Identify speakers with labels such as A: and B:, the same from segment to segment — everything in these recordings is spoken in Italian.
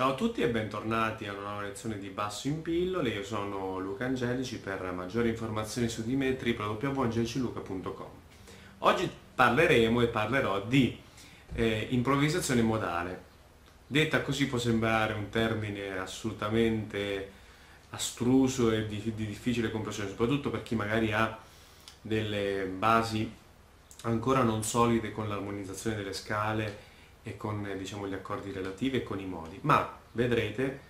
A: Ciao a tutti e bentornati a una nuova lezione di Basso in pillole, io sono Luca Angelici, per maggiori informazioni su di me www.angeliciluca.com Oggi parleremo e parlerò di eh, improvvisazione modale. Detta così può sembrare un termine assolutamente astruso e di, di difficile comprensione, soprattutto per chi magari ha delle basi ancora non solide con l'armonizzazione delle scale e con diciamo, gli accordi relativi e con i modi, ma vedrete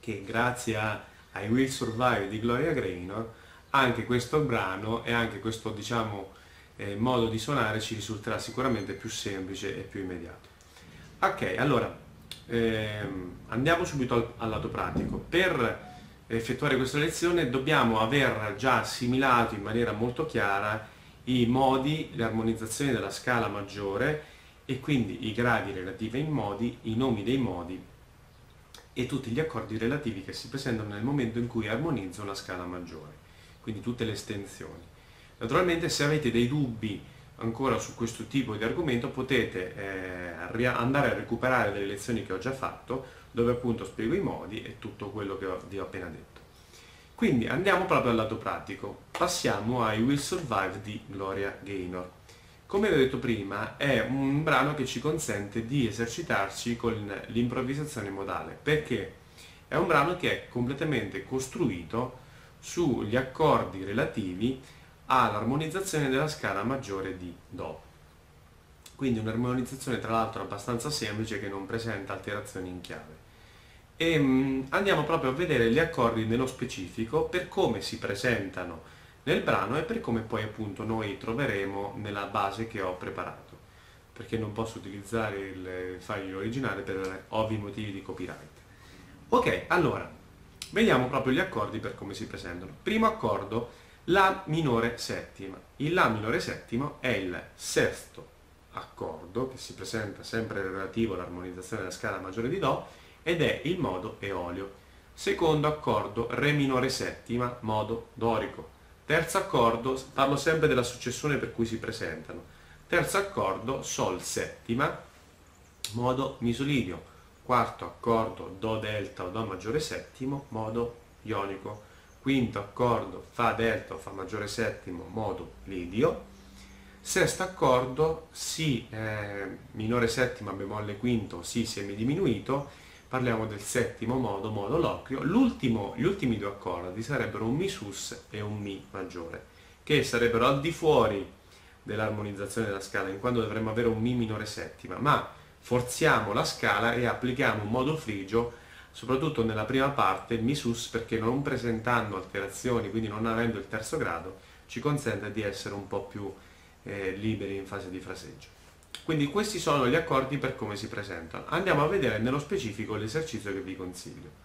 A: che grazie a I Will Survive di Gloria Gaynor anche questo brano e anche questo diciamo, eh, modo di suonare ci risulterà sicuramente più semplice e più immediato. Ok, allora ehm, andiamo subito al, al lato pratico. Per effettuare questa lezione dobbiamo aver già assimilato in maniera molto chiara i modi, le armonizzazioni della scala maggiore e quindi i gradi relativi ai modi, i nomi dei modi e tutti gli accordi relativi che si presentano nel momento in cui armonizzo una scala maggiore, quindi tutte le estensioni. Naturalmente se avete dei dubbi ancora su questo tipo di argomento potete eh, andare a recuperare delle lezioni che ho già fatto dove appunto spiego i modi e tutto quello che vi ho appena detto. Quindi andiamo proprio al lato pratico, passiamo a I Will Survive di Gloria Gaynor. Come vi ho detto prima, è un brano che ci consente di esercitarci con l'improvvisazione modale, perché è un brano che è completamente costruito sugli accordi relativi all'armonizzazione della scala maggiore di Do. Quindi un'armonizzazione tra l'altro abbastanza semplice che non presenta alterazioni in chiave. E um, andiamo proprio a vedere gli accordi nello specifico per come si presentano nel brano e per come poi appunto noi troveremo nella base che ho preparato. Perché non posso utilizzare il file originale per ovvi motivi di copyright. Ok allora vediamo proprio gli accordi per come si presentano. Primo accordo La minore settima. Il La minore settimo è il sesto accordo che si presenta sempre relativo all'armonizzazione della scala maggiore di Do ed è il modo eolio. Secondo accordo Re minore settima modo dorico Terzo accordo, parlo sempre della successione per cui si presentano. Terzo accordo, Sol settima, modo misolidio. Quarto accordo, Do delta o Do maggiore settimo, modo ionico. Quinto accordo, Fa delta o Fa maggiore settimo, modo lidio. Sesto accordo, Si eh, minore settima bemolle quinto, Si semidiminuito parliamo del settimo modo, modo locrio, gli ultimi due accordi sarebbero un Mi sus e un Mi maggiore, che sarebbero al di fuori dell'armonizzazione della scala, in quanto dovremmo avere un Mi minore settima, ma forziamo la scala e applichiamo un modo frigio, soprattutto nella prima parte, Mi sus, perché non presentando alterazioni, quindi non avendo il terzo grado, ci consente di essere un po' più eh, liberi in fase di fraseggio. Quindi questi sono gli accordi per come si presentano. Andiamo a vedere nello specifico l'esercizio che vi consiglio.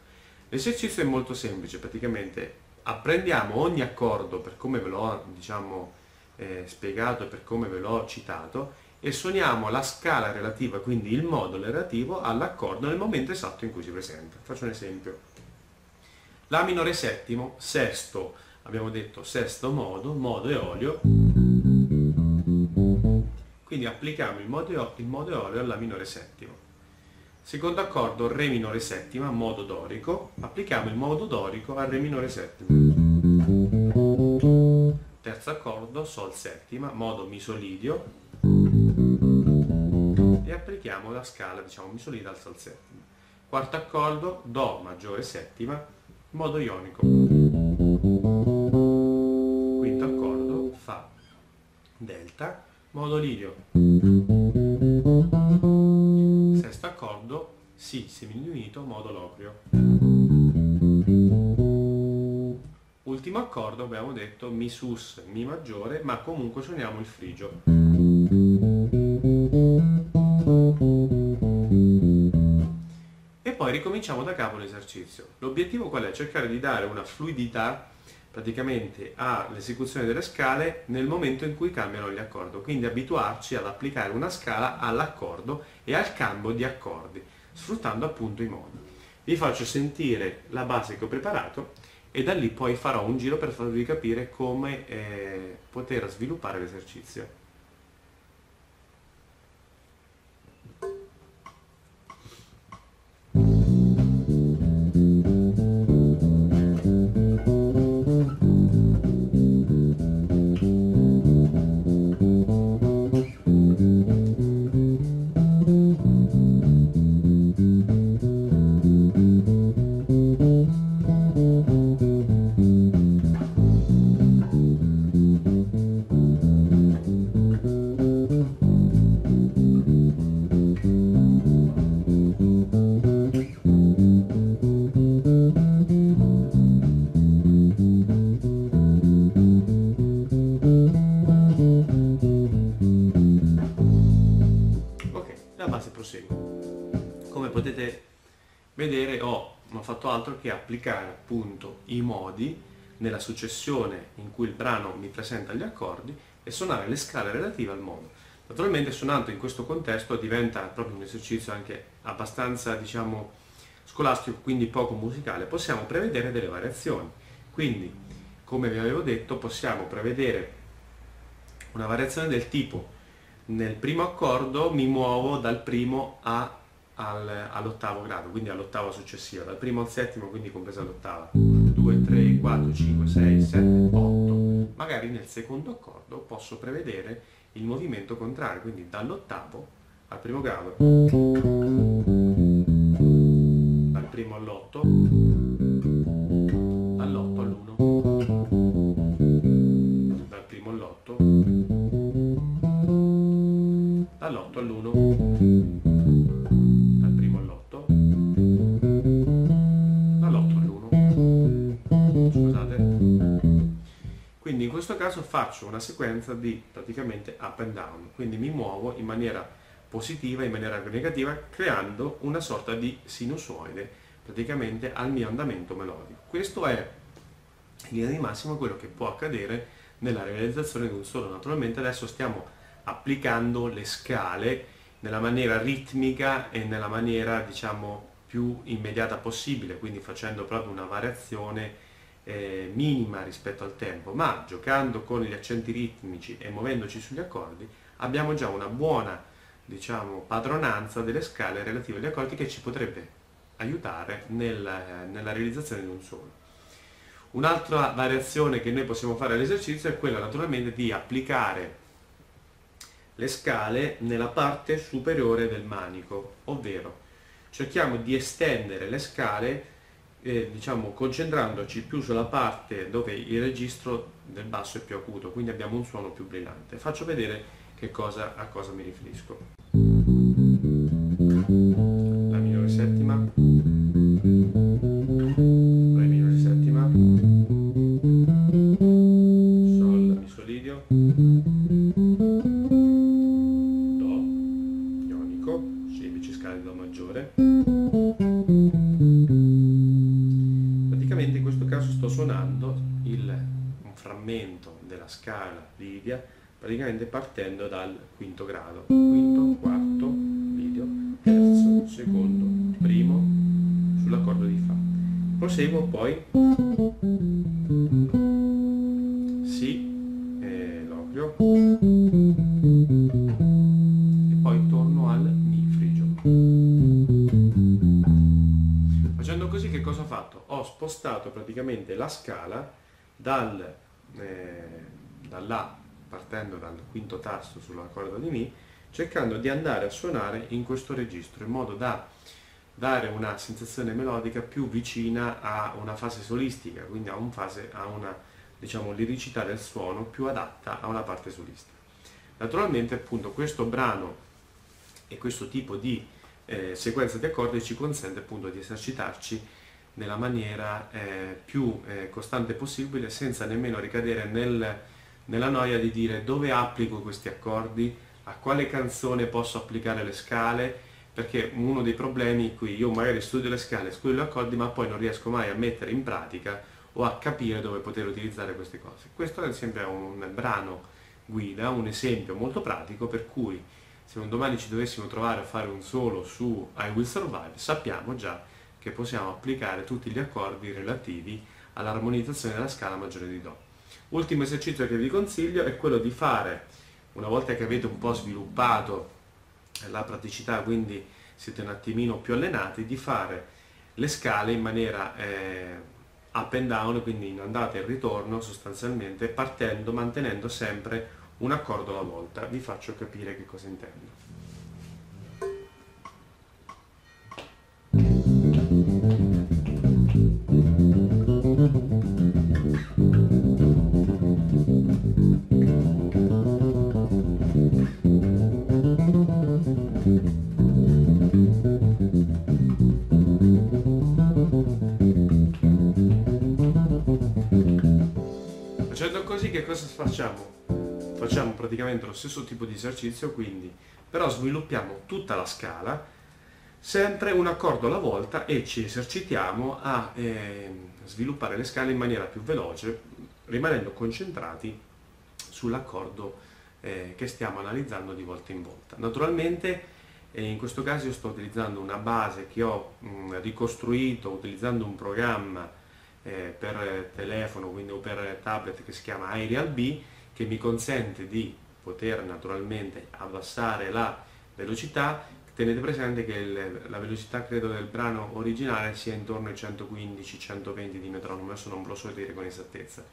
A: L'esercizio è molto semplice, praticamente apprendiamo ogni accordo per come ve l'ho diciamo, eh, spiegato per come ve l'ho citato e suoniamo la scala relativa, quindi il modulo relativo all'accordo nel momento esatto in cui si presenta. Faccio un esempio. La minore settimo, sesto, abbiamo detto sesto modo, modo e olio quindi applichiamo il modo, il modo eoleo alla minore settima. Secondo accordo Re minore settima, modo dorico, applichiamo il modo dorico al Re minore settima. Terzo accordo Sol settima, modo misolidio e applichiamo la scala diciamo misolida al Sol settima. Quarto accordo Do maggiore settima, modo ionico. Quinto accordo Fa delta modo lirio. Sesto accordo, Si semidiminuito, modo locrio. Ultimo accordo abbiamo detto Mi sus, Mi maggiore, ma comunque suoniamo il frigio. E poi ricominciamo da capo l'esercizio. L'obiettivo qual è? Cercare di dare una fluidità praticamente all'esecuzione delle scale nel momento in cui cambiano gli accordi, quindi abituarci ad applicare una scala all'accordo e al cambio di accordi, sfruttando appunto i modi. Vi faccio sentire la base che ho preparato e da lì poi farò un giro per farvi capire come eh, poter sviluppare l'esercizio. Potete vedere ho, non ho fatto altro che applicare appunto i modi nella successione in cui il brano mi presenta gli accordi e suonare le scale relative al modo. Naturalmente suonando in questo contesto diventa proprio un esercizio anche abbastanza diciamo scolastico, quindi poco musicale, possiamo prevedere delle variazioni. Quindi, come vi avevo detto, possiamo prevedere una variazione del tipo nel primo accordo mi muovo dal primo a, al, all'ottavo grado, quindi all'ottava successiva, dal primo al settimo, quindi compresa l'ottava. 2, 3, 4, 5, 6, 7, 8. Magari nel secondo accordo posso prevedere il movimento contrario, quindi dall'ottavo al primo grado primo all'8, dal primo all'8, dall'8 all'1, scusate. Quindi in questo caso faccio una sequenza di praticamente up and down, quindi mi muovo in maniera positiva, in maniera negativa, creando una sorta di sinusoide praticamente al mio andamento melodico. Questo è in linea di massimo quello che può accadere nella realizzazione di un solo. Naturalmente adesso stiamo applicando le scale nella maniera ritmica e nella maniera diciamo più immediata possibile, quindi facendo proprio una variazione eh, minima rispetto al tempo, ma giocando con gli accenti ritmici e muovendoci sugli accordi abbiamo già una buona diciamo, padronanza delle scale relative agli accordi che ci potrebbe aiutare nel, nella realizzazione di un suono. Un'altra variazione che noi possiamo fare all'esercizio è quella naturalmente di applicare le scale nella parte superiore del manico, ovvero cerchiamo di estendere le scale eh, diciamo concentrandoci più sulla parte dove il registro del basso è più acuto, quindi abbiamo un suono più brillante. Faccio vedere che cosa, a cosa mi riferisco. scala praticamente partendo dal quinto grado, quinto, quarto, video, terzo, secondo, primo, sull'accordo di Fa. Proseguo poi Si, eh, l'occhio, e poi torno al Mi frigio. Facendo così che cosa ho fatto? Ho spostato praticamente la scala dal eh, da là, partendo dal quinto tasto sulla corda di Mi, cercando di andare a suonare in questo registro, in modo da dare una sensazione melodica più vicina a una fase solistica, quindi a, un fase, a una diciamo, liricità del suono più adatta a una parte solista. Naturalmente appunto questo brano e questo tipo di eh, sequenza di accordi ci consente appunto di esercitarci nella maniera eh, più eh, costante possibile senza nemmeno ricadere nel nella noia di dire dove applico questi accordi, a quale canzone posso applicare le scale, perché uno dei problemi cui io magari studio le scale, studio gli accordi, ma poi non riesco mai a mettere in pratica o a capire dove poter utilizzare queste cose. Questo è un brano guida, un esempio molto pratico per cui se un domani ci dovessimo trovare a fare un solo su I Will Survive, sappiamo già che possiamo applicare tutti gli accordi relativi all'armonizzazione della scala maggiore di Do. Ultimo esercizio che vi consiglio è quello di fare, una volta che avete un po' sviluppato la praticità, quindi siete un attimino più allenati, di fare le scale in maniera eh, up and down, quindi in andata e ritorno sostanzialmente, partendo, mantenendo sempre un accordo alla volta. Vi faccio capire che cosa intendo. Cosa facciamo? Facciamo praticamente lo stesso tipo di esercizio, quindi però sviluppiamo tutta la scala sempre un accordo alla volta e ci esercitiamo a eh, sviluppare le scale in maniera più veloce, rimanendo concentrati sull'accordo eh, che stiamo analizzando di volta in volta. Naturalmente eh, in questo caso io sto utilizzando una base che ho mh, ricostruito utilizzando un programma eh, per telefono quindi, o per tablet che si chiama Aerial B che mi consente di poter naturalmente abbassare la velocità tenete presente che il, la velocità credo del brano originale sia intorno ai 115-120 di metronomo. Adesso non ve lo so dire con esattezza.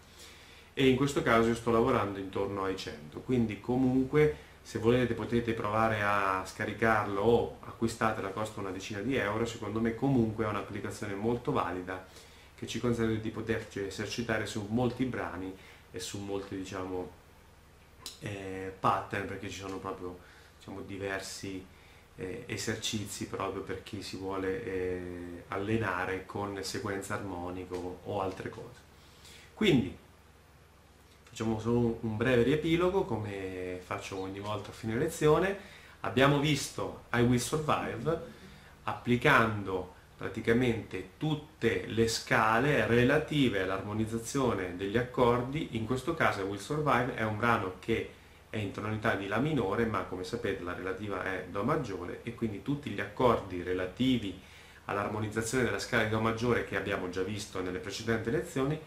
A: E in questo caso io sto lavorando intorno ai 100 quindi comunque se volete potete provare a scaricarlo o acquistatela costa una decina di euro. Secondo me comunque è un'applicazione molto valida che ci consente di poterci esercitare su molti brani e su molti diciamo eh, pattern perché ci sono proprio diciamo, diversi eh, esercizi proprio per chi si vuole eh, allenare con sequenza armonico o altre cose quindi Facciamo solo un breve riepilogo come faccio ogni volta a fine lezione. Abbiamo visto I Will Survive applicando praticamente tutte le scale relative all'armonizzazione degli accordi, in questo caso Will Survive è un brano che è in tonalità di La minore, ma come sapete la relativa è Do maggiore e quindi tutti gli accordi relativi all'armonizzazione della scala di Do maggiore che abbiamo già visto nelle precedenti lezioni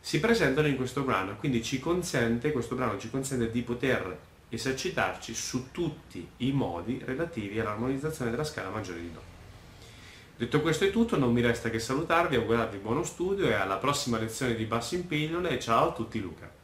A: si presentano in questo brano, quindi ci consente, questo brano ci consente di poter esercitarci su tutti i modi relativi all'armonizzazione della scala maggiore di Do. Detto questo è tutto, non mi resta che salutarvi, augurarvi buono studio e alla prossima lezione di Basso in Pillole ciao a tutti Luca.